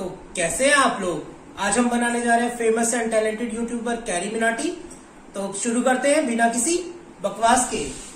तो कैसे हैं आप लोग? आज हम बनाने जा रहे हैं famous and talented YouTuber Carry Minati. तो शुरू करते हैं बिना किसी बकवास के।